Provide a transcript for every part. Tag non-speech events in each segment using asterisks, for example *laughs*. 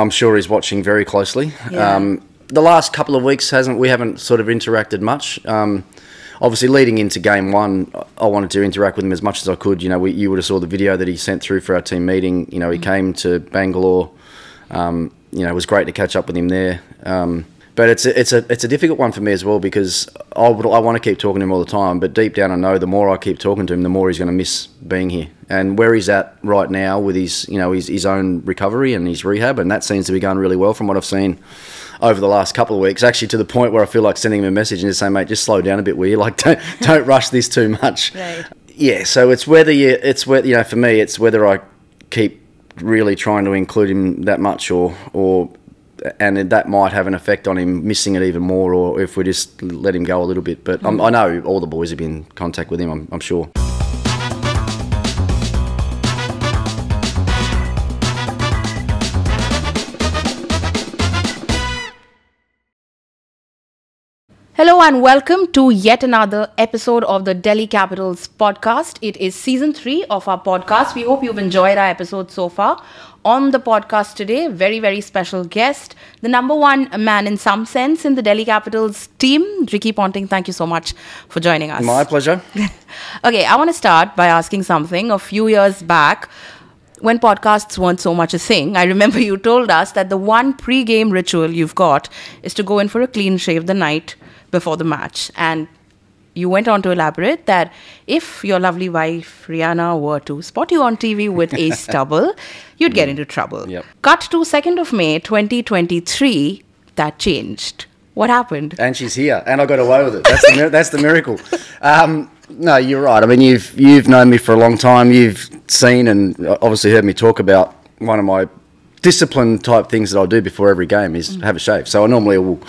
I'm sure he's watching very closely. Yeah. Um, the last couple of weeks hasn't we haven't sort of interacted much. Um, obviously, leading into game one, I wanted to interact with him as much as I could. You know, we, you would have saw the video that he sent through for our team meeting. You know, he came to Bangalore. Um, you know, it was great to catch up with him there. Um, but it's a, it's a it's a difficult one for me as well because I would I want to keep talking to him all the time, but deep down I know the more I keep talking to him, the more he's going to miss being here. And where he's at right now with his you know his, his own recovery and his rehab, and that seems to be going really well from what I've seen over the last couple of weeks. Actually, to the point where I feel like sending him a message and just saying, "Mate, just slow down a bit, will you? Like, don't *laughs* don't rush this too much." Right. Yeah. So it's whether you it's whether you know for me it's whether I keep really trying to include him that much or or and that might have an effect on him missing it even more, or if we just let him go a little bit. But I'm I know all the boys have been in contact with him. I'm, I'm sure. Hello and welcome to yet another episode of the Delhi Capitals podcast. It is season three of our podcast. We hope you've enjoyed our episode so far. On the podcast today, very, very special guest, the number one man in some sense in the Delhi Capitals team, Ricky Ponting. Thank you so much for joining us. My pleasure. *laughs* okay, I want to start by asking something. A few years back, when podcasts weren't so much a thing, I remember you told us that the one pre game ritual you've got is to go in for a clean shave the night before the match. And you went on to elaborate that if your lovely wife Rianna were to spot you on TV with a *laughs* stubble, you'd get into trouble. Yep. Cut to 2nd of May 2023, that changed. What happened? and she's here, and I got away with it. That's the, that's the miracle. Um, no, you're right. I mean, you've you've known me for a long time. You've seen and obviously heard me talk about one of my discipline type things that I do before every game is have a shave. So I normally will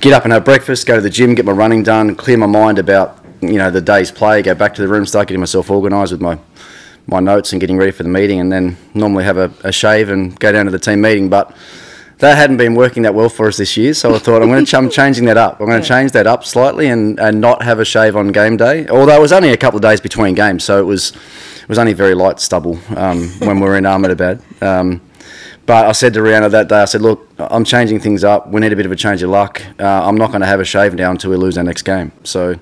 get up and have breakfast, go to the gym, get my running done, clear my mind about you know the day's play, go back to the room, start getting myself organised with my my notes and getting ready for the meeting, and then normally have a, a shave and go down to the team meeting. But that hadn't been working that well for us this year, so I thought I'm going to I'm changing that up. I'm going to change that up slightly and, and not have a shave on game day. Although it was only a couple of days between games, so it was it was only very light stubble um, when we were in Ahmedabad. Um, but I said to Rianna that day, I said, look, I'm changing things up. We need a bit of a change of luck. Uh, I'm not going to have a shave now until we lose our next game. So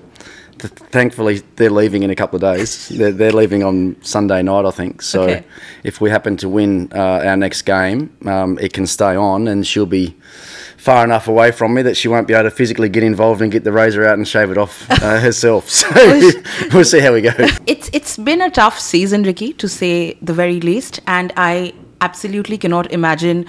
th- thankfully, they're leaving in a couple of days. They're, they're leaving on Sunday night, I think. So Okay. if we happen to win uh, our next game, um, it can stay on and she'll be far enough away from me that she won't be able to physically get involved and get the razor out and shave it off uh, *laughs* herself. So we'll see how we go. It's it's been a tough season, Ricky, to say the very least, and I absolutely cannot imagine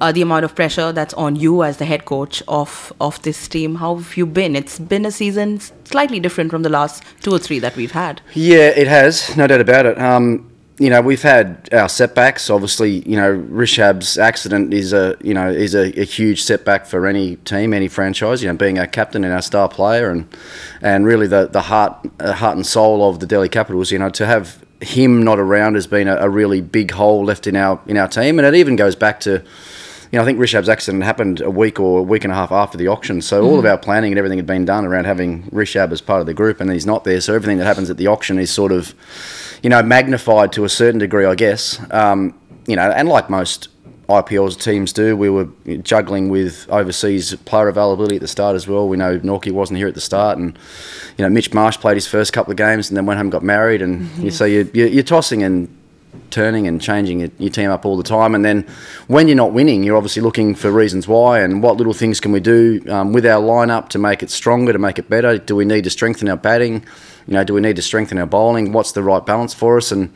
uh, the amount of pressure that's on you as the head coach of of this team. How have you been? It's been a season slightly different from the last two or three that we've had. Yeah, it has, no doubt about it. Um, you know, we've had our setbacks. Obviously, you know, Rishabh's accident is a you know is a, a huge setback for any team, any franchise. You know, being our captain and our star player, and and really the the heart uh, heart and soul of the Delhi Capitals. You know, to have him not around has been a, a really big hole left in our in our team, and it even goes back to. You know, I think Rishabh's accident happened a week or a week and a half after the auction. So all of our planning and everything had been done around having Rishabh as part of the group, and he's not there. So everything that happens at the auction is sort of, you know, magnified to a certain degree, I guess. Um, you know, and like most IPL's teams do, we were juggling with overseas player availability at the start as well. We know Nortje wasn't here at the start, and you know Mitch Marsh played his first couple of games and then went home and got married, and you, so you, you're tossing and turning and changing your, your team up all the time. And then when you're not winning, you're obviously looking for reasons why and what little things can we do um, with our lineup to make it stronger, to make it better. Do we need to strengthen our batting? You know, do we need to strengthen our bowling? What's the right balance for us? And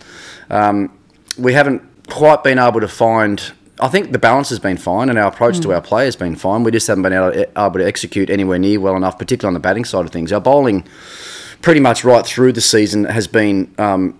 um, we haven't quite been able to find. I think the balance has been fine, and our approach to our play has been fine. We just haven't been able to, able to execute anywhere near well enough, particularly on the batting side of things. Our bowling, pretty much right through the season, has been um,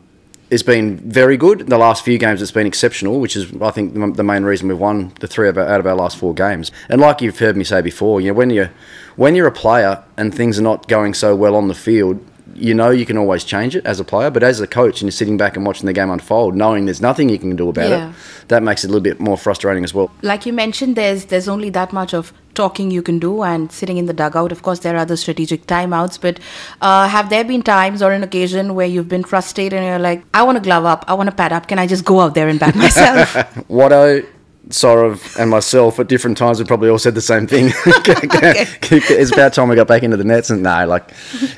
has been very good. The last few games, it's been exceptional, which is I think the the main reason we've won the three of our, out of our last four games. And like you've heard me say before, you know, when you when you're a player and things are not going so well on the field, you know you can always change it as a player. But as a coach, and you're sitting back and watching the game unfold, knowing there's nothing you can do about Yeah. it, that makes it a little bit more frustrating as well. Like you mentioned, there's there's only that much of talking you can do and sitting in the dugout. Of course, there are other strategic timeouts, but uh, have there been times or an occasion where you've been frustrated and you're like, I want to glove up, I want to pad up, can I just go out there and bat myself? *laughs* Watto, Saurav and myself at different times have probably all said the same thing. *laughs* it's about time we got back into the nets, and no, like,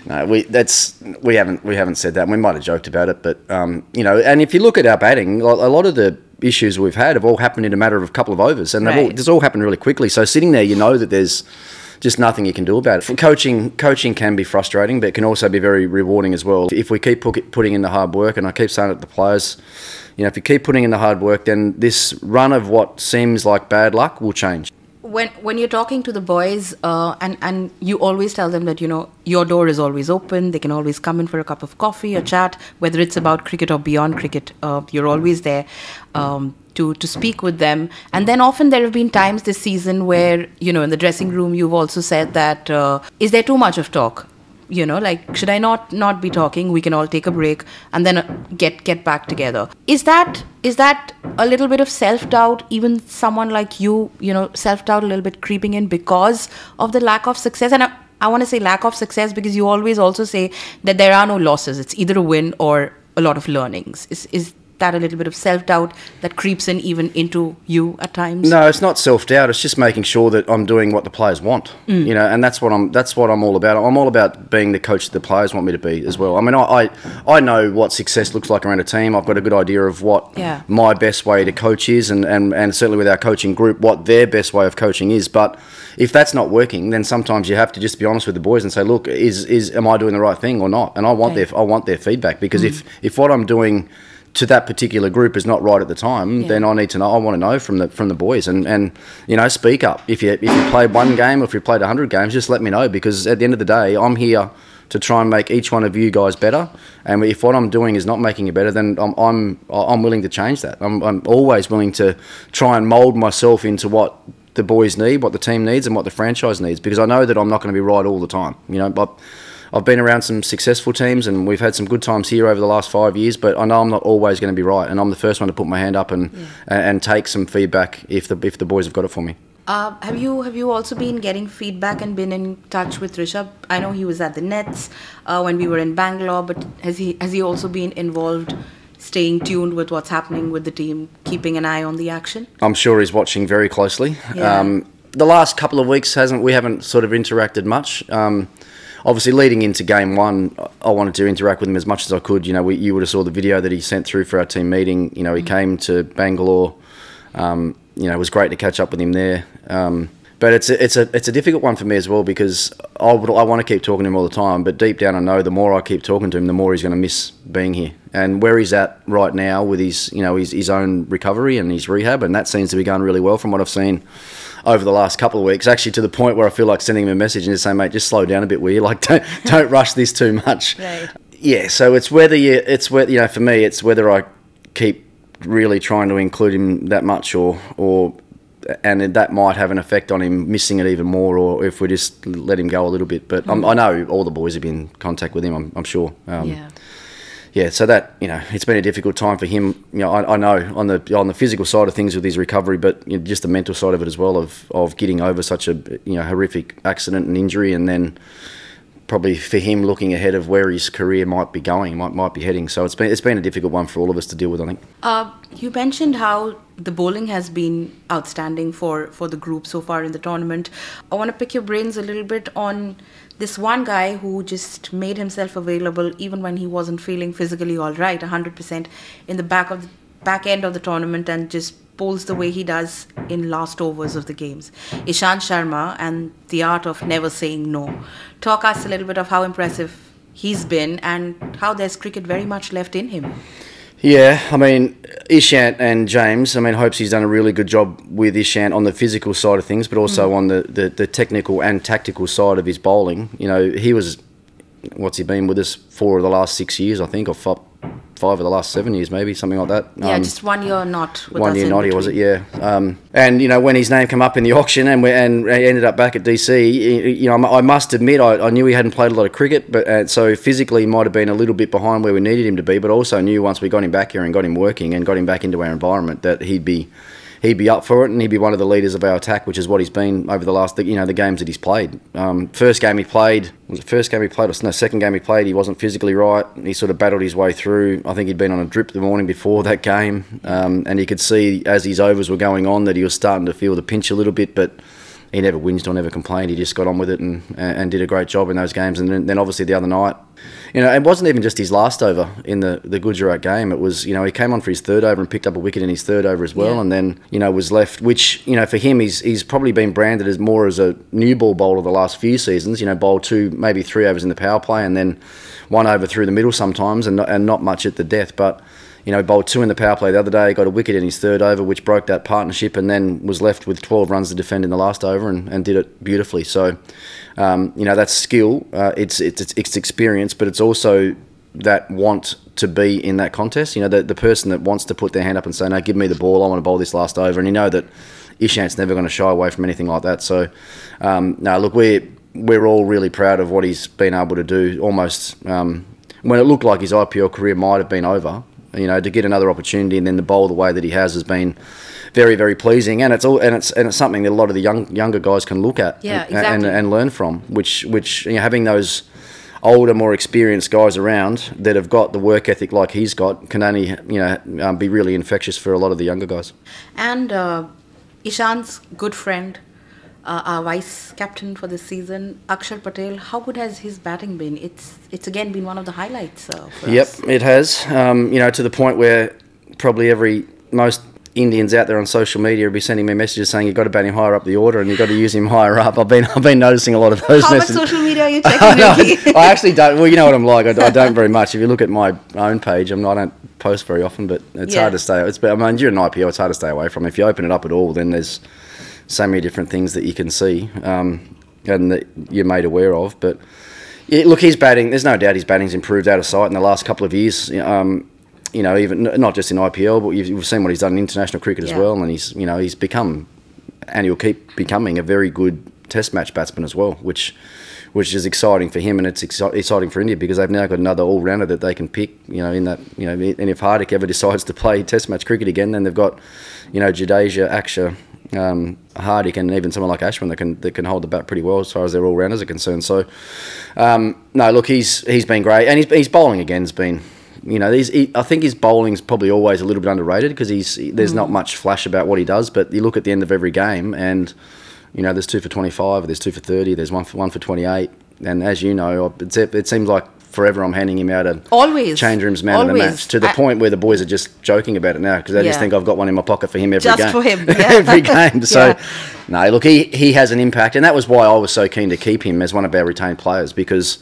no, we that's we haven't we haven't said that. We might have joked about it, but um, you know, and if you look at our batting, a lot of the issues we've had have all happened in a matter of a couple of overs, and right. all, this all happened really quickly. So sitting there, you know that there's just nothing you can do about it. Coaching, coaching can be frustrating, but it can also be very rewarding as well. If we keep putting in the hard work, and I keep saying it to the players, you know, if you keep putting in the hard work, then this run of what seems like bad luck will change when when you're talking to the boys uh, and and you always tell them that you know your door is always open they can always come in for a cup of coffee a chat whether it's about cricket or beyond cricket uh, you're always there um, to to speak with them. And then often there have been times this season where you know in the dressing room you've also said that uh, is there too much of talk? You know like should i not not be talking? We can all take a break and then uh, get get back together. Is that is that a little bit of self doubt even someone like you you know self doubt a little bit creeping in because of the lack of success? And I, I want to say lack of success because you always also say that there are no losses. It's either a win or a lot of learnings. Is is that a little bit of self doubt that creeps in even into you at times? No, it's not self doubt. It's just making sure that I'm doing what the players want. Mm. You know, and that's what I'm. That's what I'm all about. I'm all about being the coach that the players want me to be as well. I mean, I I, I know what success looks like around a team. I've got a good idea of what yeah. my best way to coach is, and, and and certainly with our coaching group, what their best way of coaching is. But if that's not working, then sometimes you have to just be honest with the boys and say, look, is is am I doing the right thing or not? And I want their I want their feedback because mm. if if what I'm doing to that particular group is not right at the time, yeah. then I need to know. I want to know from the from the boys, and and you know, speak up. If you if you played one game or if you played hundred games, just let me know because at the end of the day, I'm here to try and make each one of you guys better. And if what I'm doing is not making you better, then I'm I'm I'm willing to change that. I'm I'm always willing to try and mould myself into what the boys need, what the team needs, and what the franchise needs because I know that I'm not going to be right all the time. You know, but I've been around some successful teams and we've had some good times here over the last five years, but I know I'm not always going to be right, and I'm the first one to put my hand up and yeah. and, take some feedback if the if the boys have got it for me. Uh, have you have you also been getting feedback and been in touch with Rishabh? I know he was at the Nets uh, when we were in Bangalore, but has he has he also been involved? staying tuned with what's happening with the team, keeping an eye on the action? I'm sure he's watching very closely. Yeah. Um, the last couple of weeks hasn't we haven't sort of interacted much. Um, obviously leading into game one, I wanted to interact with him as much as I could. You know, we, you would have saw the video that he sent through for our team meeting. You know, he mm-hmm. came to Bangalore. Um, you know, it was great to catch up with him there. Um, but it's a, it's a it's a difficult one for me as well because I would, I want to keep talking to him all the time. But deep down, I know the more I keep talking to him, the more he's going to miss being here. And where he's at right now with his you know his, his own recovery and his rehab, and that seems to be going really well from what I've seen over the last couple of weeks, actually to the point where I feel like sending him a message and just saying, mate, just slow down a bit, will you? Like, *laughs* don't, don't rush this too much. Right. Yeah, so it's whether you, it's whether, you know, for me, it's whether I keep really trying to include him that much or, or, and that might have an effect on him missing it even more, or if we just let him go a little bit. But mm. I know all the boys have been in contact with him. I'm, I'm sure. Um, yeah yeah, so that you know, it's been a difficult time for him. You know, I, I know on the on the physical side of things with his recovery, but you know, just the mental side of it as well of of getting over such a you know horrific accident and injury, and then probably for him looking ahead of where his career might be going, might might be heading. So it's been it's been a difficult one for all of us to deal with. I think. Uh, you mentioned how the bowling has been outstanding for for the group so far in the tournament. I want to pick your brains a little bit on this one guy who just made himself available even when he wasn't feeling physically all right 100% in the back of the back end of the tournament and just pulls the way he does in last overs of the games. Ishant Sharma and the art of never saying no. Talk us a little bit of how impressive he's been and how there's cricket very much left in him yeah, I mean, Ishant and James, I mean, Hopesy's done a really good job with Ishant on the physical side of things, but also mm. on the, the, the, technical and tactical side of his bowling. You know, he was, what's he been with us for the last six years, I think, or five, five of the last seven years, maybe something like that. Yeah, um, just one year not. one year not, was it? Yeah. Um, and you know when his name came up in the *laughs* auction and we and he ended up back at DC, you know I must admit I, I knew he hadn't played a lot of cricket, but uh, so physically he might have been a little bit behind where we needed him to be, but also knew once we got him back here and got him working and got him back into our environment that he'd be he'd be up for it and he'd be one of the leaders of our attack, which is what he's been over the last, you know, the games that he's played. Um, first game he played was the first game he played, or no, second game he played. He wasn't physically right. He sort of battled his way through. I think he'd been on a drip the morning before that game, um, and you could see as his overs were going on that he was starting to feel the pinch a little bit, but he never whinged or never complained. He just got on with it and and did a great job in those games. And then obviously the other night, you know, it wasn't even just his last over in the the Gujarat game. It was you know he came on for his third over and picked up a wicket in his third over as well, Yeah. and then you know was left. Which you know for him he's he's probably been branded as more as a new ball bowler the last few seasons. You know, bowl two maybe three overs in the power play and then one over through the middle sometimes, and not, and not much at the death, but you know, bowled two in the power play the other day, got a wicket in his third over, which broke that partnership, and then was left with 12 runs to defend in the last over and, and did it beautifully. So, um, you know, that's skill, uh, it's, it's, it's, experience, but it's also that want to be in that contest. You know, the, the person that wants to put their hand up and say, no, give me the ball, I want to bowl this last over. And you know that Ishant's never going to shy away from anything like that. So, um, no, look, we're, we're all really proud of what he's been able to do almost um, when it looked like his IPL career might have been over you know, to get another opportunity and then to bowl the way that he has has been very, very pleasing. And it's all and it's and it's something that a lot of the young younger guys can look at Yeah, and, exactly. and, and learn from. Which which you know, having those older, more experienced guys around that have got the work ethic like he's got can only you know um, be really infectious for a lot of the younger guys. And uh, Ishant's good friend, uh, our vice captain for this season, Akshar Patel. How good has his batting been? It's it's again been one of the highlights. Uh, for Yep, us. it has. Um, you know, to the point where probably every most Indians out there on social media will be sending me messages saying you've got to bat him higher up the order and you've got to use him higher up. I've been I've been noticing a lot of those How much messages. social media are you *laughs* I, checking, Ricky? *laughs* I actually don't. Well, you know what I'm like. I, I don't very much. If you look at my own page, I'm not, I don't post very often, but it's Yeah. hard to stay. It's I mean, during an IPL, it's hard to stay away from. If you open it up at all, then there's so many different things that you can see um, and that you're made aware of. But yeah, look, his batting. There's no doubt his batting's improved out of sight in the last couple of years. Um, you know, even not just in IPL, but you've, you've seen what he's done in international cricket as well, and he's you know he's become and he'll keep becoming a very good Test match batsman as well, which which is exciting for him and it's exci- exciting for India because they've now got another all rounder that they can pick. You know, in that you know, and if Hardik ever *laughs* decides to play Test match cricket again, then they've got you know Jadeja, Akshar, um, Hardik, and even someone like Ashwin that can that can hold the bat pretty well as far as their all rounders are concerned. So um, no, look, he's he's been great, and he's he's bowling again's been. You know, he's, he, I think his bowling's probably always a little bit underrated because he's there's not much flash about what he does. But you look at the end of every game, and you know, there's two for 25, there's two for 30, there's one for one for 28, and as you know, it seems like forever I'm handing him out a Always. change rooms man of the match to the I- point where the boys are just joking about it now because they just think I've got one in my pocket for him every Just game. for him, *laughs* yeah. every game. *laughs* So, Yeah. no, look, he, he has an impact, and that was why I was so keen to keep him as one of our retained players because.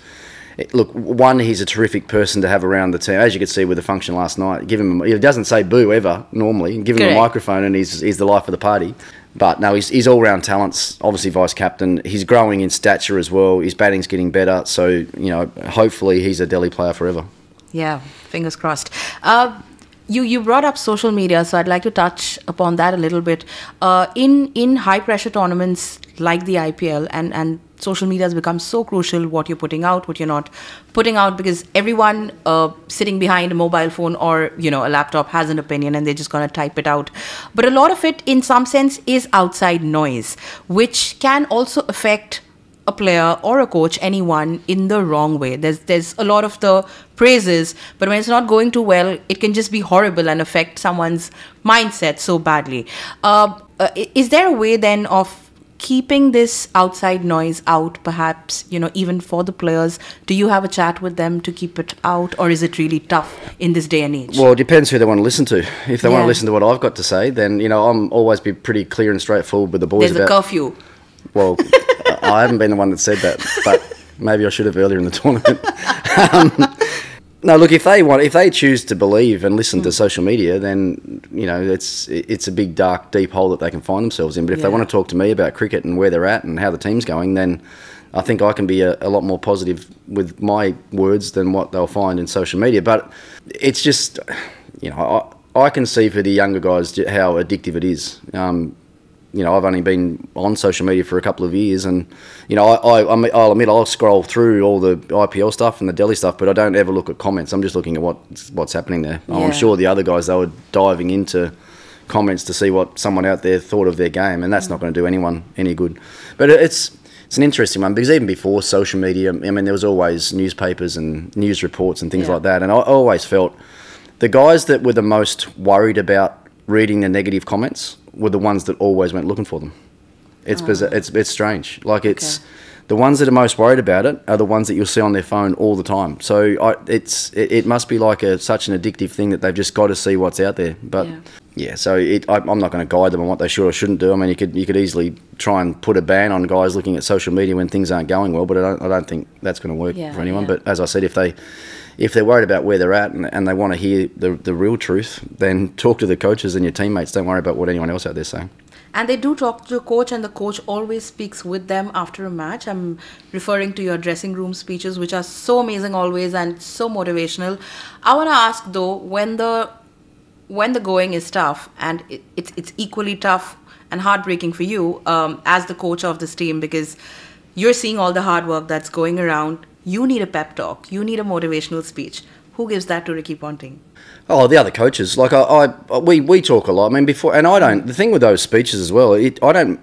Eh, look, one, he's a terrific person to have around the team. As you could see with the function last night, give him he doesn't say boo ever normally. And give him Correct. a microphone and he's he's the life of the party. But no, he's, he's all round talents. Obviously, vice captain. He's growing in stature as well. His batting's getting better. So you know, hopefully, he's a Delhi player forever. Yeah, fingers crossed. Uh, you you brought up social media, so I'd like to touch upon that a little bit. Uh, in in high pressure tournaments like the IPL, and and social media has become so crucial. What you're putting out, what you're not putting out, because everyone uh, sitting behind a mobile phone or you know a laptop has an opinion, and they're just gonna type it out. But a lot of it, in some sense, is outside noise, which can also affect a player or a coach, anyone, in the wrong way. There's there's a lot of the praises, but when it's not going too well, it can just be horrible and affect someone's mindset so badly. Uh, uh, is there a way then of keeping this outside noise out perhaps you know even for the players do you have a chat with them to keep it out or is it really tough in this day and age Well, it depends who they want to listen to. If they want to listen to what I've got to say, then you know I'm always be pretty clear and straightforward with the boys there's a about. curfew Well, I haven't been the one that said that, but maybe I should have earlier in the *laughs* tournament. um, no, look, if they want, if they choose to believe and listen Mm. to social media, then you know it's it's a big, dark, deep hole that they can find themselves in. But if they want to talk to me about cricket and where they're at and how the team's going, then I think I can be a, a lot more positive with my words than what they'll find in social media. But it's just, you know, I, I can see for the younger guys how addictive it is. Um, you know, I've only been on social media for a couple of years, and you know, I, I, I'm- I'll admit I'll scroll through all the IPL stuff and the Delhi stuff, but I don't ever look at comments. I'm just looking at what what's happening there. Yeah. I'm sure the other guys they were diving into comments to see what someone out there thought of their game, and that's not going to do anyone any good. But it's it's an interesting one because even before social media, I mean, there was always newspapers and news reports and things Yeah. like that, and I always felt the guys that were the most worried about reading the negative comments were the ones that always went looking for them. It's bizarre, oh. it's it's strange. Like it's Okay. the ones that are most worried about it are the ones that you'll see on their phone all the time. So I, it's it, it must be like a such an addictive thing that they've just got to see what's out there. But Yeah. yeah, so it, I, I'm not going to guide them on what they should or shouldn't do. I mean, you could you could easily try and put a ban on guys looking at social media when things aren't going well, but I don't, I don't think that's going to work Yeah, for anyone. yeah. But as I said, if they if they're worried about where they're at and, and they want to hear the, the real truth, then talk to the coaches and your teammates. Don't worry about what anyone else out there's saying. And they do talk to the coach, and the coach always speaks with them after a match. I'm referring to your dressing room speeches, which are so amazing always and so motivational. I want to ask though, when the when the going is tough, and it, it's it's equally tough and heartbreaking for you um, as the coach of this team because you're seeing all the hard work that's going around. You need a pep talk. You need a motivational speech. Who gives that to Ricky Ponting? Oh, the other coaches, like I, I, we, we talk a lot. I mean, before, and I don't. The thing with those speeches as well, it, I don't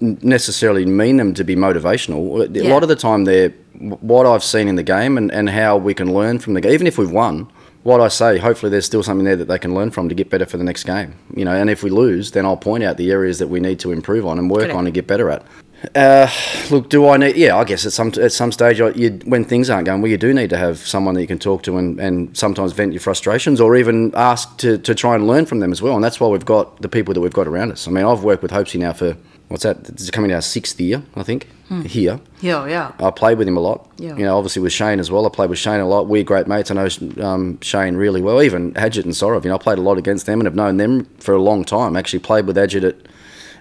necessarily mean them to be motivational. A lot of the time, they're what I've seen in the game and, and how we can learn from the game. Even if we've won, what I say, hopefully, there's still something there that they can learn from to get better for the next game. You know, and if we lose, then I'll point out the areas that we need to improve on and work Correct. on and get better at. Uh, look, do I need? Yeah, I guess at some at some stage, you, when things aren't going well, you do need to have someone that you can talk to and, and sometimes vent your frustrations, or even ask to, to try and learn from them as well. And that's why we've got the people that we've got around us. I mean, I've worked with Hopesy now for what's that? It's coming to our sixth year, I think. Here, Yeah, yeah. I played with him a lot. Yeah. You know, obviously with Shane as well. I played with Shane a lot. We're great mates. I know um, Shane really well. Even Ajit and Saurav. You know, I played a lot against them and have known them for a long time. Actually played with Ajit at,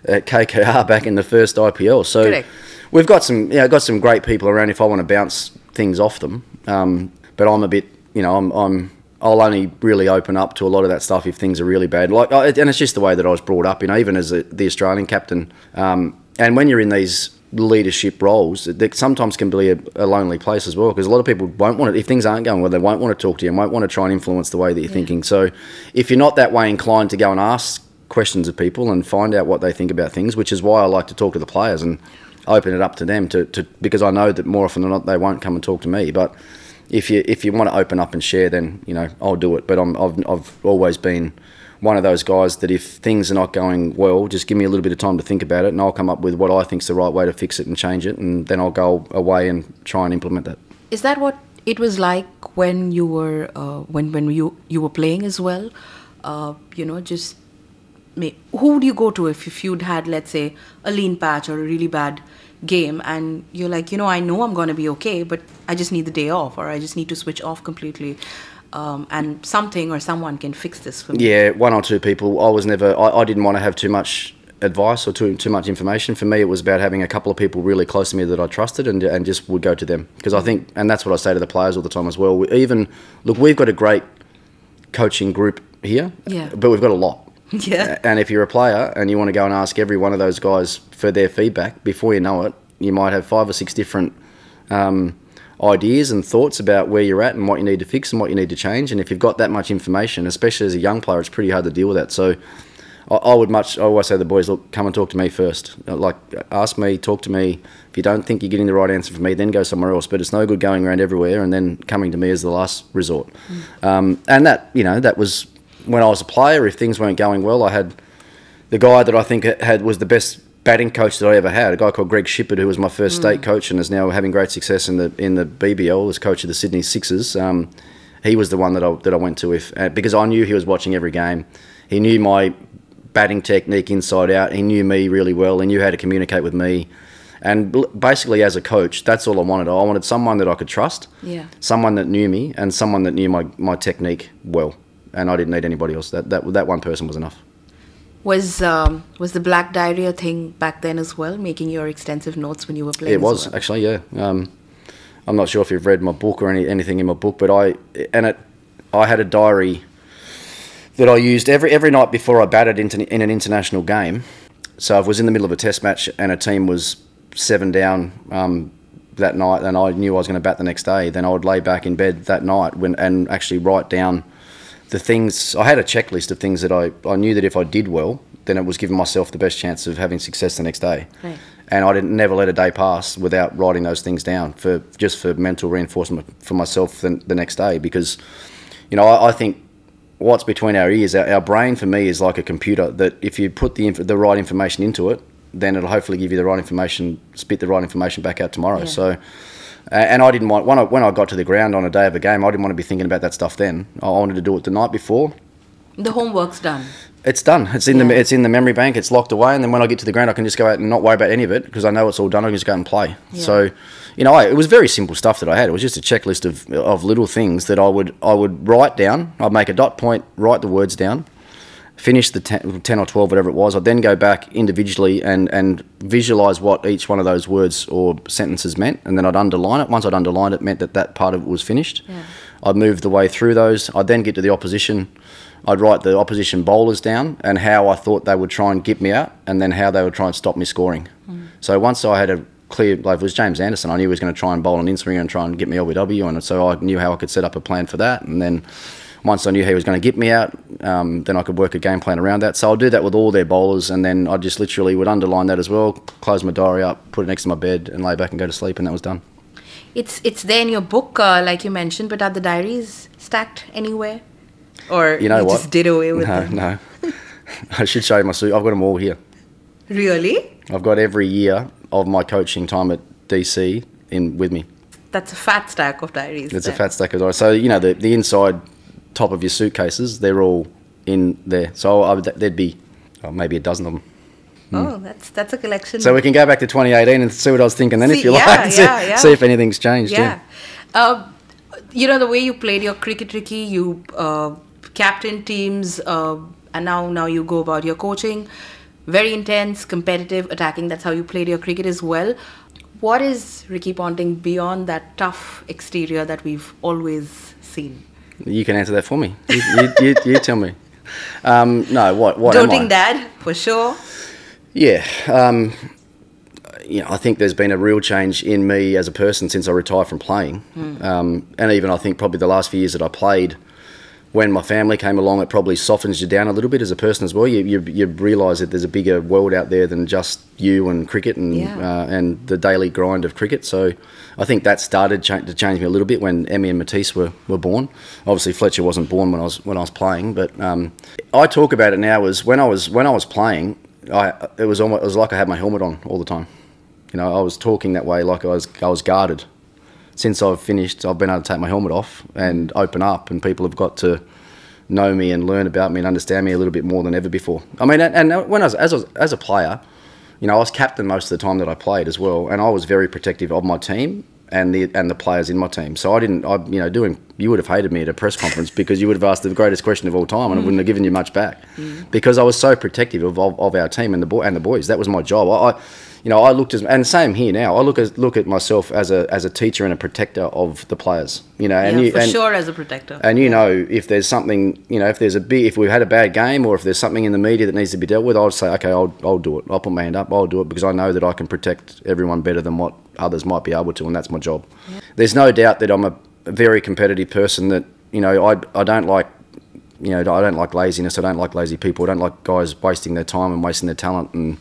at KKR back in the first IPL. So Correct. we've got some, yeah, got some great people around. If I want to bounce things off them, um, but I'm a bit, you know, I'm, I'm. I'll only really open up to a lot of that stuff if things are really bad. Like, I- and it's just the way that I was brought up. You know, even as a, the Australian captain, um, and when you're in these leadership roles, it sometimes can be a, a lonely place as well because a lot of people won't want it. If things aren't going well, they won't want to talk to you and won't want to try and influence the way that you're thinking. So, if you're not that way inclined to go and ask questions of people and find out what they think about things, which is why I like to talk to the players and open it up to them to, to because I know that more often than not they won't come and talk to me. But if you if you want to open up and share, then you know I'll do it. But I'm, I've I've always been one of those guys that if things are not going well, just give me a little bit of time to think about it, and I'll come up with what I think's the right way to fix it and change it, and then I'll go away and try and implement that. Is that what it was like when you were uh, when when you you were playing as well? Uh, you know, just who would you go to if, if you'd had let's say a lean patch or a really bad game and you're like you know i know i'm going to be okay but i just need the day off or i just need to switch off completely um, and something or someone can fix this for me Yeah, one or two people. I was never. I, I didn't want to have too much advice or too too much information. For me, it was about having a couple of people really close to me that I trusted and and just would go to them because I think, and that's what I say to the players all the time as well. We, even look, we've got a great coaching group here, Yeah. but we've got a lot. Yeah. And if you're a player and you want to go and ask every one of those guys for their feedback, before you know it, you might have five or six different um, ideas and thoughts about where you're at and what you need to fix and what you need to change. And if you've got that much information, especially as a young player, it's pretty hard to deal with that. So I, I would much, I always say to the boys, look, come and talk to me first. Uh, Like, ask me, talk to me. If you don't think you're getting the right answer from me, then go somewhere else. But it's no good going around everywhere and then coming to me as the last resort. Um, and that, you know, that was when I was a player. If things weren't going well, I had the guy that I think had was the best batting coach that I ever had, a guy called Greg Shipperd, who was my first state coach and is now having great success in the in the BBL as coach of the Sydney Sixers. Um, he was the one that I that I went to if uh, because I knew he was watching every game. He knew my batting technique inside out. He knew me really well. He knew how to communicate with me. And basically, as a coach, that's all I wanted. I wanted someone that I could trust, Yeah. someone that knew me, and someone that knew my, my technique well. And I didn't need anybody else. That, that that one person was enough. was um, was the black diary a thing back then as well making your extensive notes when you were playing It as was well? actually, yeah. Um, I'm not sure if you've read my book or any, anything in my book, but I and it, I had a diary that I used every every night before I batted into in an international game. So I was in the middle of a test match and a team was seven down um, that night, and I knew I was going to bat the next day. Then I would lay back in bed that night when and actually write down the things I had a checklist of things that I, I knew that if I did well, then it was giving myself the best chance of having success the next day. Right. And I didn't never let a day pass without writing those things down for just for mental reinforcement for myself the, the next day because, you know, I, I think what's between our ears, our, our, brain for me is like a computer that if you put the the right information into it, then it'll hopefully give you the right information, spit the right information back out tomorrow. Yeah. So and I didn't want when I when I got to the ground on a day of a game, I didn't want to be thinking about that stuff then. I wanted to do it the night before. The homework's done. It's done. It's in yeah. the it's in the memory bank. It's locked away, and then when I get to the ground, I can just go out and not worry about any of it because I know it's all done. I can just go out and play. Yeah. So, you know, I, it was very simple stuff that I had. It was just a checklist of of little things that I would I would write down. I'd make a dot point, write the words down, finish the 10, 10, or 12, whatever it was, I'd then go back individually and, and visualize what each one of those words or sentences meant, and then I'd underline it. Once I'd underlined it, meant that that part of it was finished. Yeah. I'd move the way through those. I'd then get to the opposition. I'd write the opposition bowlers down and how I thought they would try and get me out, and then how they would try and stop me scoring. Mm. So once I had a clear, like it was James Anderson, I knew he was going to try and bowl an in and try and get me LBW, and so I knew how I could set up a plan for that, and then once I knew he was going to get me out, um, then I could work a game plan around that. So I'll do that with all their bowlers, and then I just literally would underline that as well, close my diary up, put it next to my bed, and lay back and go to sleep, and that was done. It's it's there in your book, uh, like you mentioned, but are the diaries stacked anywhere, or you know you what? Just did away with no, them? No, *laughs* I should show you my suit. I've got them all here. Really? I've got every year of my coaching time at DC in with me. That's a fat stack of diaries. It's a fat stack of diaries. So you know the the inside top of your suitcases, they're all in there. So I would, there'd be oh, maybe a dozen of them. Oh, that's that's a collection. So we can go back to 2018 and see what I was thinking then, see, if you yeah, like, yeah, see, yeah. see, if anything's changed. Yeah. yeah. Uh, you know the way you played your cricket, Ricky. You uh, captain teams, uh, and now now you go about your coaching. Very intense, competitive, attacking. That's how you played your cricket as well. What is Ricky Ponting beyond that tough exterior that we've always seen? You can answer that for me. You, you, you, you tell me. Um, no, what? What? Doting dad, for sure. Yeah. Um, you know, I think there's been a real change in me as a person since I retired from playing. Mm. Um, and even I think probably the last few years that I played, when my family came along, it probably softens you down a little bit as a person as well. You, you, you realise that there's a bigger world out there than just you and cricket and yeah. uh, and the daily grind of cricket. So I think that started cha- to change me a little bit when Emmy and Matisse were, were born. Obviously Fletcher wasn't born when I was when I was playing, but um, I talk about it now as when I was when I was playing, I it was almost it was like I had my helmet on all the time. You know, I was talking that way like I was I was guarded since I've finished, I've been able to take my helmet off and open up, and people have got to know me and learn about me and understand me a little bit more than ever before. I mean, and when I was as, I was, as a player, you know, I was captain most of the time that I played as well, and I was very protective of my team and the and the players in my team. So I didn't, I you know, doing you would have hated me at a press conference because you would have asked the greatest question of all time, and mm. I wouldn't have given you much back mm. because I was so protective of, of, of, our team and the boy and the boys. That was my job. I, I you know, I looked as and same here now. I look as look at myself as a as a teacher and a protector of the players. You know, and yeah, you, for and, sure as a protector. And you know, if there's something, you know, if there's a big, if we've had a bad game or if there's something in the media that needs to be dealt with, I'll say, okay, I'll I'll do it. I'll put my hand up. I'll do it because I know that I can protect everyone better than what others might be able to, and that's my job. Yeah. There's no doubt that I'm a, a very competitive person. That you know, I I don't like you know, I don't like laziness. I don't like lazy people. I don't like guys wasting their time and wasting their talent and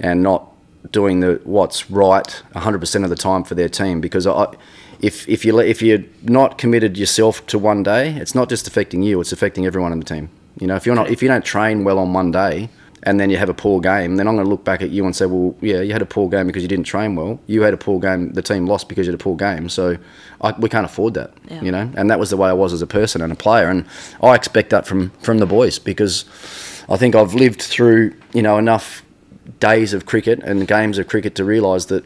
and not doing the what's right 100% of the time for their team because I, if if you if you're not committed yourself to one day, it's not just affecting you; it's affecting everyone in the team. You know, if you're not if you don't train well on one day and then you have a poor game, then I'm going to look back at you and say, well, yeah, you had a poor game because you didn't train well. You had a poor game. The team lost because you had a poor game. So I, we can't afford that. Yeah. You know, and that was the way I was as a person and a player, and I expect that from from the boys because I think I've lived through you know enough days of cricket and games of cricket to realise that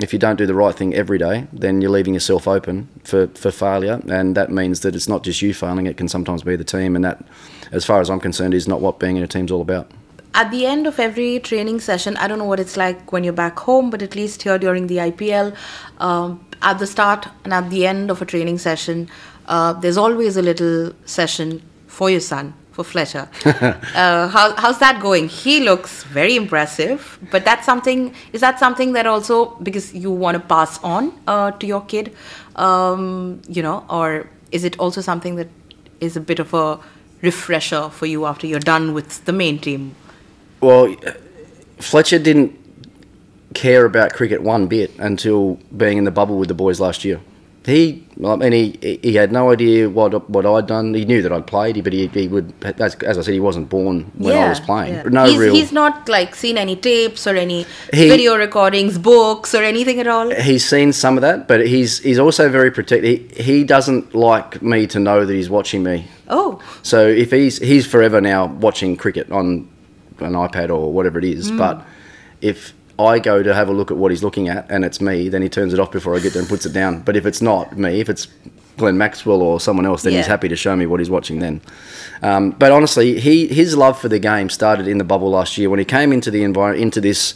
if you don't do the right thing every day, then you're leaving yourself open for, for failure. And that means that it's not just you failing, it can sometimes be the team. And that, as far as I'm concerned, is not what being in a team's all about. At the end of every training session, I don't know what it's like when you're back home, but at least here during the IPL, um, at the start and at the end of a training session, uh, there's always a little session for your son for Fletcher. *laughs* uh, how, how's that going? He looks very impressive, but that's something. Is that something that also because you want to pass on uh, to your kid, um, you know, or is it also something that is a bit of a refresher for you after you're done with the main team? Well, Fletcher didn't care about cricket one bit until being in the bubble with the boys last year. He, I mean, he, he had no idea what what I'd done. He knew that I'd played, but he, he would, as, as I said, he wasn't born when I was playing. yeah. No he's, real. he's not like seen any tapes or any He- video recordings, books or anything at all. he's seen some of that, but he's he's also very protective. He, he doesn't like me to know that he's watching me. Oh, So if he's he's forever now watching cricket on an iPad or whatever it is, is, but if I go to have a look at what he's looking at and it's me, then he turns it off before I get there and puts it down. But if it's not me, if it's Glenn Maxwell or someone else, then he's happy to show me what he's watching then. Um, but honestly, he his love for the game started in the bubble last year when he came into the envir- into this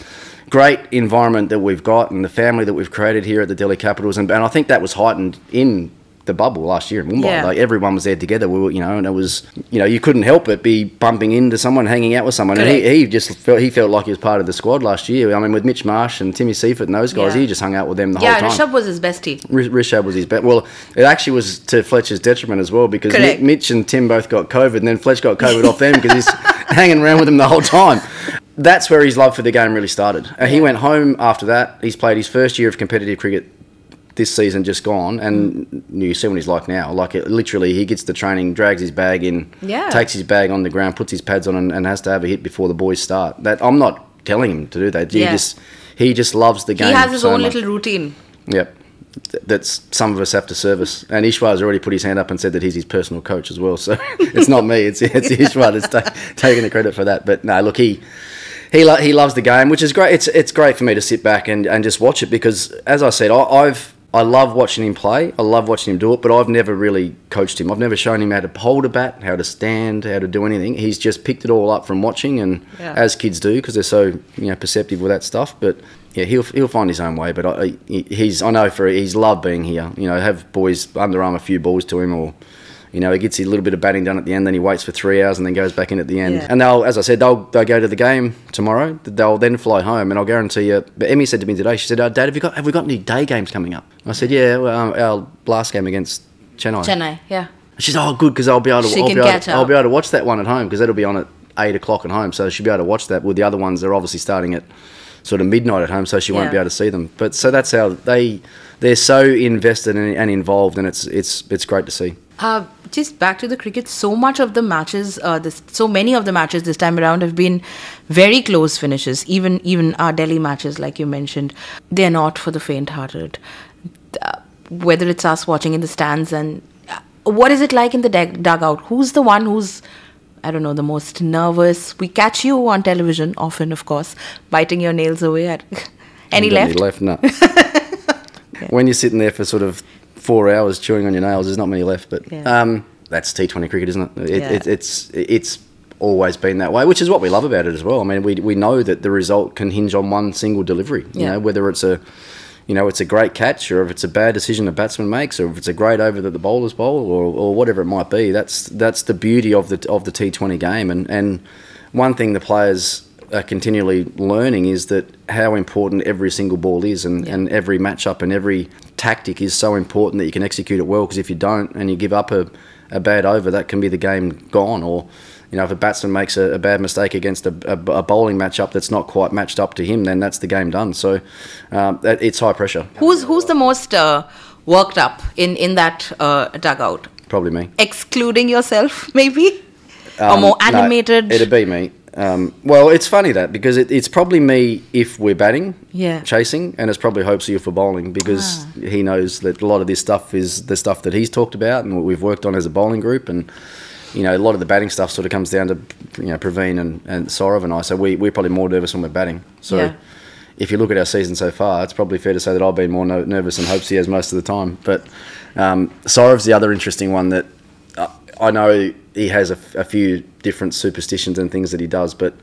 great environment that we've got and the family that we've created here at the Delhi Capitals, and, and I think that was heightened in the bubble last year in Mumbai. Yeah. Like everyone was there together. We were, you know, and it was, you know, you couldn't help but be bumping into someone, hanging out with someone. And he, he just felt he felt like he was part of the squad last year. I mean, with Mitch Marsh and Timmy Seifert and those guys, Yeah. he just hung out with them the yeah, whole time. Yeah, Rishabh was his bestie. Rish- Rishabh was his best. Well, it actually was to Fletcher's detriment as well because Correct. Mitch and Tim both got COVID, and then Fletch got COVID off them because he's *laughs* hanging around with them the whole time. That's where his love for the game really started. And he went home after that. He's played his first year of competitive cricket this season just gone, and Mm. you see what he's like now. Like it, literally, he gets the training, drags his bag in, Yeah. takes his bag on the ground, puts his pads on, and, and has to have a hit before the boys start. That I'm not telling him to do that. He Yeah. just he just loves the game. He has his so own much. little routine. Yep. Th- That's some of us have to service. And Ishwar's already put his hand up and said that he's his personal coach as well. So *laughs* it's not me. It's it's *laughs* Ishwar that's ta- taking the credit for that. But no, look, he he lo- he loves the game, which is great. It's it's great for me to sit back and, and just watch it because, as I said, I, I've I love watching him play. I love watching him do it, but I've never really coached him. I've never shown him how to hold a bat, how to stand, how to do anything. He's just picked it all up from watching, and Yeah. as kids do, because they're so you know perceptive with that stuff. But yeah, he'll he'll find his own way. But I, he's I know for he's loved being here. You know, have boys underarm a few balls to him, or you know, he gets a little bit of batting done at the end, then he waits for three hours and then goes back in at the end. Yeah. And they'll, as I said, they'll they'll go to the game tomorrow. They'll then fly home, and I'll guarantee you. But Emmy said to me today, she said, oh, "Dad, have you got have we got any day games coming up?" I said, "Yeah, well, um, our last game against Chennai." Chennai, yeah. She said, "Oh, good, because I'll be able to. I'll be able to, I'll be able to watch that one at home because that'll be on at eight o'clock at home. So she'll be able to watch that. With the other ones, they're obviously starting at sort of midnight at home, so she won't be able to see them. But so that's how they they're so invested and, and involved, and it's it's it's great to see. Uh, just back to the cricket. So much of the matches, uh, this, so many of the matches this time around have been very close finishes. Even even our Delhi matches, like you mentioned, they're not for the faint-hearted. Uh, whether it's us watching in the stands and uh, what is it like in the dug- dugout? Who's the one who's I don't know the most nervous? We catch you on television often, of course, biting your nails away. At *laughs* any left? got No. *laughs* When you're sitting there for sort of four hours chewing on your nails, there's not many left. But Yeah. um, that's T20 cricket, isn't it? it, Yeah. it it's it's always been that way, which is what we love about it as well. I mean, we we know that the result can hinge on one single delivery. You Yeah. know, whether it's a you know, it's a great catch, or if it's a bad decision a batsman makes, or if it's a great over that the bowlers bowl, or, or whatever it might be. That's that's the beauty of the of the T Twenty game, and and one thing the players are continually learning is that how important every single ball is, and, Yeah. and every matchup and every tactic is so important that you can execute it well. Because if you don't and you give up a, a bad over, that can be the game gone, or you know, if a batsman makes a, a bad mistake against a, a, a bowling matchup that's not quite matched up to him, then that's the game done. So um, that, it's high pressure. Who's who's the most uh, worked up in in that uh, dugout? Probably me. excluding yourself, *laughs* maybe, or Um, more no, animated. it'd be me. Um, well, it's funny that because it, it's probably me if we're batting, Yeah. chasing, and it's probably Hopesy for bowling because he knows that a lot of this stuff is the stuff that he's talked about and what we've worked on as a bowling group, and you know a lot of the batting stuff sort of comes down to you know Praveen and and Saurav and I. So we we're probably more nervous when we're batting. So. Yeah. If you look at our season so far, it's probably fair to say that I've been more no- nervous than Hopes he has most of the time. But um, Saurav's the other interesting one that I know he has a few different superstitions and things that he does, but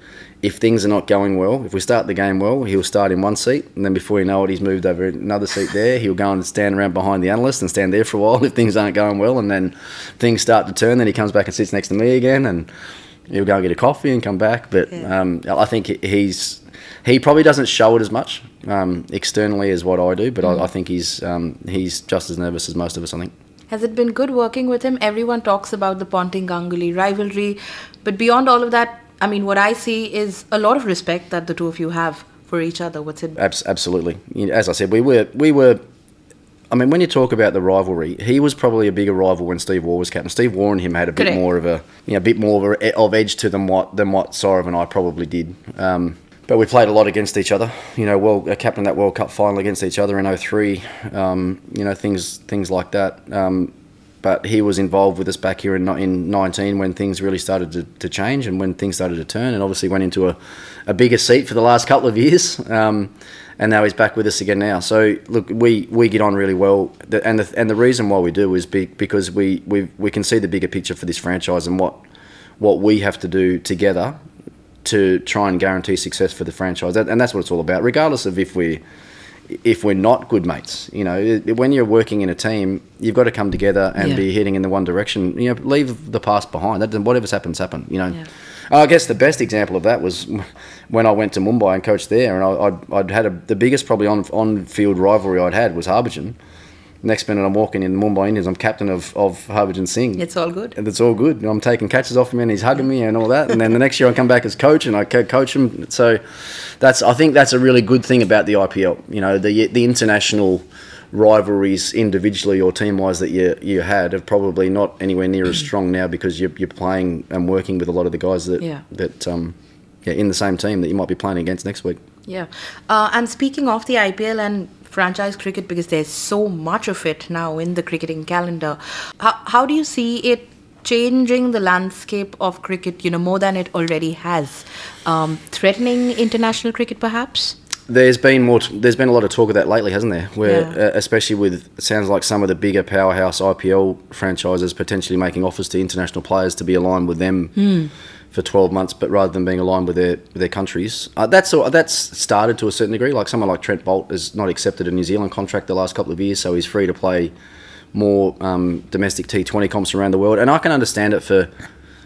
if things are not going well, if we start the game well, he'll start in one seat, and then before you know it, he's moved over another seat there. He'll go and stand around behind the analyst and stand there for a while *laughs* if things aren't going well, and then things start to turn. Then he comes back and sits next to me again, and he'll go and get a coffee and come back. But Yeah. um, I think he- he's he probably doesn't show it as much um, externally as what I do, but I, I think he's um, he's just as nervous as most of us. I think. Has it been good working with him? Everyone talks about the Ponting Ganguly rivalry, but beyond all of that, I mean, what I see is a lot of respect that the two of you have for each other. What's it? Abs- absolutely. As I said, we were we were. I mean, when you talk about the rivalry, he was probably a bigger rival when Steve Waugh was captain. Steve Waugh and him had a bit Correct. more of a, you know, a bit more of, a, of edge to them what than what Saurav and I probably did. Um, but we played a lot against each other. You know, well, uh, captain that World Cup final against each other in 03. Um, you know, things things like that. Um, but he was involved with us back here in, in 19 when things really started to, to change and when things started to turn and obviously went into a, a bigger seat for the last couple of years um, and now he's back with us again now so look we, we get on really well and the, and the reason why we do is be, because we, we, we can see the bigger picture for this franchise and what what we have to do together to try and guarantee success for the franchise That- and that's what it's all about regardless of if we if we're not good mates. You know, when you're working in a team, you've got to come together and Yeah. be heading in the one direction. You know, leave the past behind. That whatever's happens, happen. You know. Yeah. I guess the best example of that was *laughs* when I went to Mumbai and coached there, and I, I'd, I'd had a, the biggest probably on on field rivalry I'd had was Harbhajan. Next minute, I'm walking in the Mumbai Indians. I'm captain of of Harbhajan Singh It's all good. and it's all good. I'm taking catches off him, and he's hugging me and all that. And then the next year, I come back as coach, and I coach him. So that's I think that's a really good thing about the IPL. You know, the the international rivalries individually or team wise that you you had are probably not anywhere near as strong now because you're, you're playing and working with a lot of the guys that Yeah. that um yeah in the same team that you might be playing against next week. Yeah. Uh, and speaking of the IPL and franchise cricket, because there's so much of it now in the cricketing calendar, how, how do you see it changing the landscape of cricket, you know, more than it already has? Um, threatening international cricket, perhaps? There's been more. There's been a lot of talk of that lately, hasn't there? Where, Yeah. uh, especially with it sounds like some of the bigger powerhouse IPL franchises potentially making offers to international players to be aligned with them for 12 months, but rather than being aligned with their with their countries. Uh, that's that's started to a certain degree. Like someone like Trent Boult has not accepted a New Zealand contract the last couple of years, so he's free to play more um, domestic T20 comps around the world. And I can understand it for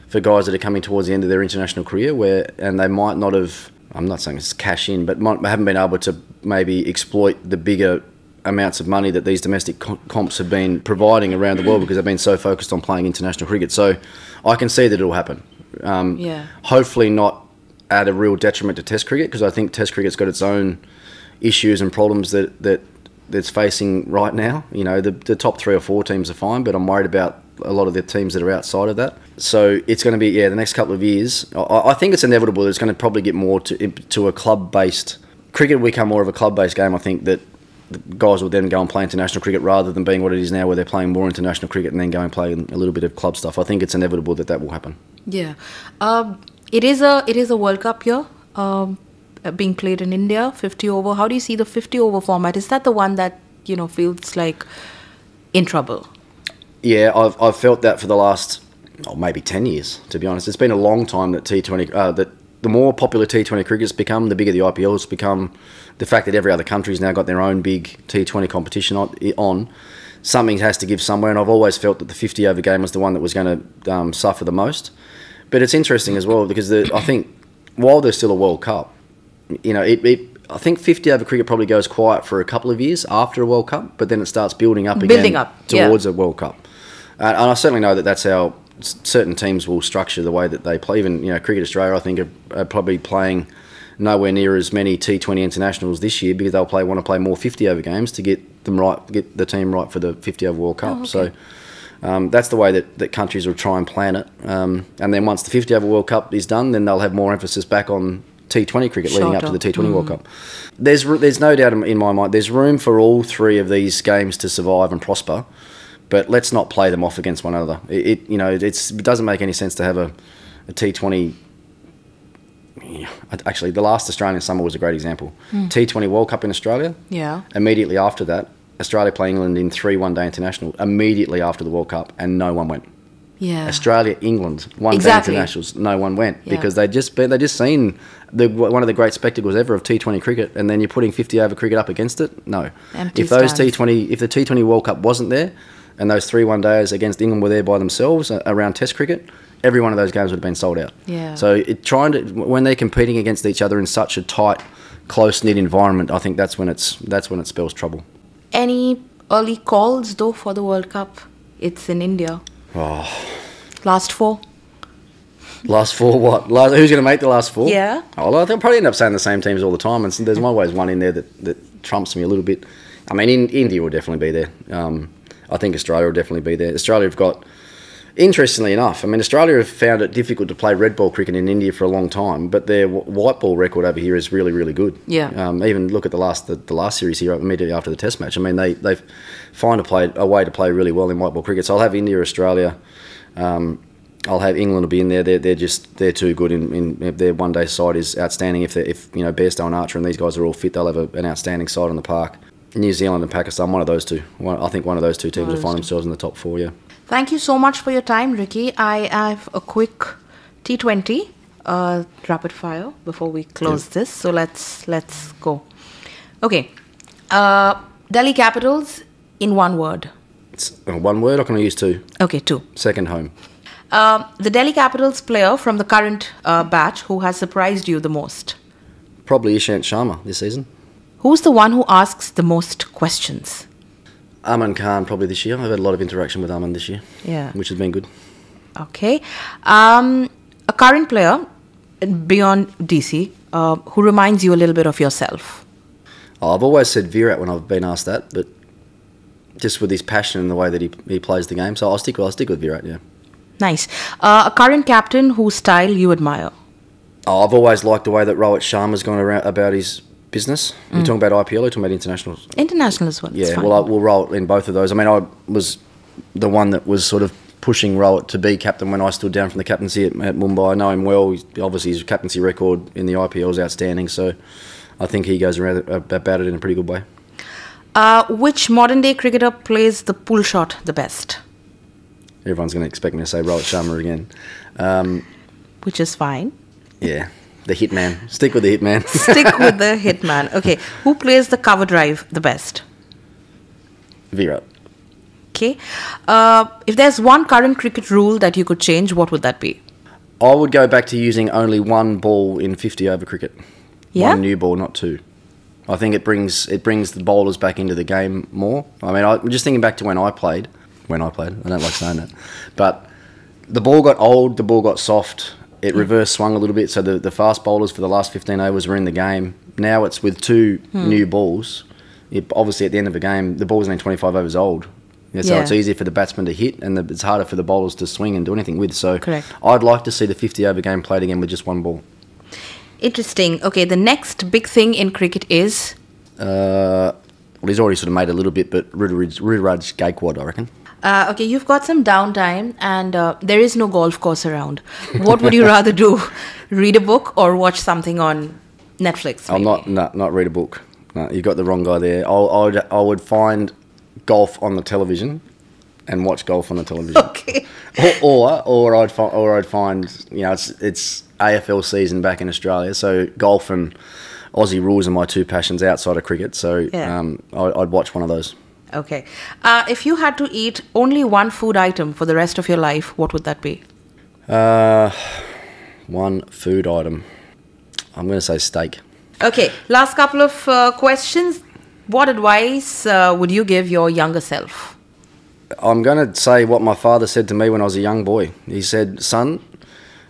for guys that are coming towards the end of their international career, where and they might not have. I'm not saying it's cash in, but might, haven't been able to maybe exploit the bigger amounts of money that these domestic comps have been providing around the world because they've been so focused on playing international cricket. So I can see that it'll happen. Um, Yeah. Hopefully not at a real detriment to Test cricket because I think Test cricket's got its own issues and problems that that that's facing right now. You know, the the top three or four teams are fine, but I'm worried about a lot of the teams that are outside of that. So it's going to be yeah, the next couple of years. I, I think it's inevitable. that It's going to probably get more to to a club based cricket. will Become more of a club based game. I think that. The guys will then go and play international cricket rather than being what it is now, where they're playing more international cricket and then go and play a little bit of club stuff. I think it's inevitable that that will happen. Yeah. Um, it is a it is a World Cup year. Um, uh, being played in India, 50 over. How do you see the 50 over format? Is that the one that you know feels like in trouble? Yeah, I've, I've felt that for the last, oh, maybe 10 years, to be honest. It's been a long time that T20, uh, that the more popular T20 cricket's become, the bigger the IPL's become. The fact that every other country's now got their own big T20 competition on, on something has to give somewhere. And I've always felt that the 50 over game was the one that was going to um, suffer the most. But it's interesting as well because the, I think while there's still a World Cup, you know, it, it I think 50 over cricket probably goes quiet for a couple of years after a World Cup, but then it starts building up again Building up, yeah. towards a World Cup. Uh, and I certainly know that that's how certain teams will structure the way that they play. Even you know, Cricket Australia, I think, are, are probably playing nowhere near as many T20 internationals this year because they'll play want to play more 50 over games to get them right, get the team right for the 50 over World Cup. Oh, okay. So. Um, that's the way that, that countries will try and plan it. Um, and then once the 50 over World Cup is done, then they'll have more emphasis back on T20 cricket leading up to the T20 World Cup. There's there's no doubt in my mind there's room for all three of these games to survive and prosper, but let's not play them off against one another. It, it you know it's, it doesn't make any sense to have a, a T20. Actually, the last Australian summer was a great example. T20 World Cup in Australia. Yeah. Immediately after that, Australia play England in three one-day international. Immediately after the World Cup, and no one went. Yeah. Australia, England, one Exactly. day internationals, no one went Yeah. because they just they just seen the one of the great spectacles ever of T20 cricket, and then you're putting 50 over cricket up against it. No, Empty if those stands. T20, if the T20 World Cup wasn't there, and those three one days against England were there by themselves uh, around Test cricket, every one of those games would have been sold out. Yeah. So it, trying to when they're competing against each other in such a tight, close knit environment, I think that's when it's that's when it spells trouble. Any early calls though for the World Cup? It's in India. Oh, Last four. last four what? Last, who's going to make the last four? Yeah. Oh, well, they'll probably end up saying the same teams all the time, and so there's always one in there that, that trumps me a little bit. I mean, in, India will definitely be there. Um, I think Australia will definitely be there. Australia have got, interestingly enough, I mean, Australia have found it difficult to play red ball cricket in India for a long time, but their white ball record over here is really, really good. Yeah. Um, even look at the last the, the last series here immediately after the Test match. I mean, they they find a play a way to play really well in white ball cricket. So I'll have India, Australia. Um, I'll have England will be in there. They're, they're just they're too good. In, in their one day side is outstanding. If if you know Bairstow and Archer and these guys are all fit, they'll have a, an outstanding side on the park. New Zealand and Pakistan, one of those two. One, I think one of those two teams will find themselves in the top four. Yeah. Thank you so much for your time, Ricky. I have a quick T20 uh, rapid fire before we close this. So let's let's go. Okay, uh, Delhi Capitals in one word. It's uh, one word. I can I use two. Okay, two. Second home. Um the Delhi Capitals player from the current uh, batch who has surprised you the most. Probably Ishant Sharma this season. Who's the one who asks the most questions? Aman Khan probably this year. I've had a lot of interaction with Aman this year, Yeah. which has been good. Okay. Um, a current player beyond DC uh, who reminds you a little bit of yourself. Oh, I've always said Virat when I've been asked that, but just with his passion and the way that he, he plays the game, so I'll stick with I'll stick with Virat. Yeah. Nice. Uh, a current captain whose style you admire. Oh, I've always liked the way that Rohit Sharma's gone around about his business. You're talking about IPL or talking about international? International as well. Yeah, well, I, we'll roll in both of those. I mean, I was the one that was sort of pushing Rohit to be captain when I stood down from the captaincy at, at Mumbai. I know him well. He's, obviously, his captaincy record in the IPL is outstanding. So I think he goes around about it in a pretty good way. uh, which modern day cricketer plays the pull shot the best? Everyone's going to expect me to say Rohit Sharma again. Um, Which is fine. yeah, the hitman. Stick with the hitman. *laughs* Stick with the hitman. Okay. Who plays the cover drive the best? Virat. Okay. Uh, if there's one current cricket rule that you could change, what would that be? I would go back to using only one ball in 50 over cricket. Yeah? One new ball, not two. I think it brings it brings the bowlers back into the game more. I mean, I, I'm just thinking back to when I played. When I played, I don't like saying that, but the ball got old, the ball got soft. It reverse swung a little bit, so the, the fast bowlers for the last 15 overs were in the game. Now it's with two Hmm. new balls. It, obviously, at the end of the game, the ball's only 25 overs old. Yeah, so Yeah. it's easier for the batsman to hit, and the, it's harder for the bowlers to swing and do anything with. So Correct. I'd like to see the 50 over game played again with just one ball. Interesting. Okay. The next big thing in cricket is Uh, well, he's already sort of made a little bit, but Ruturaj Gaikwad, I reckon. Uh, okay, you've got some downtime and uh, there is no golf course around. What would you *laughs* rather do? Read a book or watch something on Netflix? I'll maybe? not, no, not read a book. No, you got the wrong guy there. I'll, I would, I would find golf on the television and watch golf on the television. *laughs* Okay. or, or or I'd find or I'd find you know it's it's AFL season back in Australia, so golf and Aussie rules are my two passions outside of cricket. So Yeah. um, I, I'd watch one of those. Okay. Uh, if you had to eat only one food item for the rest of your life, what would that be? Uh, one food item. I'm going to say steak. Okay, last couple of uh, questions. What advice uh, would you give your younger self? I'm going to say what my father said to me when I was a young boy. He said, "Son,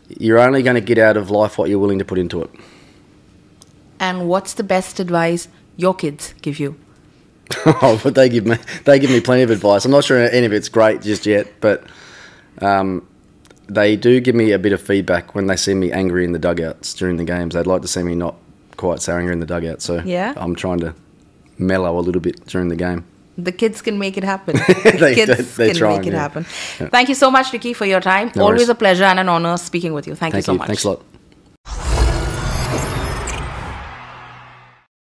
you're only going to get out of life what you're willing to put into it." And what's the best advice your kids give you? *laughs* oh, but they give me they give me plenty of advice. I'm not sure any of it's great just yet, but um, they do give me a bit of feedback when they see me angry in the dugouts during the games. They'd like to see me not quite so angry in the dugout. So Yeah? I'm trying to mellow a little bit during the game. The kids can make it happen. *laughs* They- kids they- can trying, make it yeah. happen. Thank you so much, Ricky, for your time. No Always worries. a pleasure and an honor speaking with you. Thank, Thank you so you. much. Thanks a lot.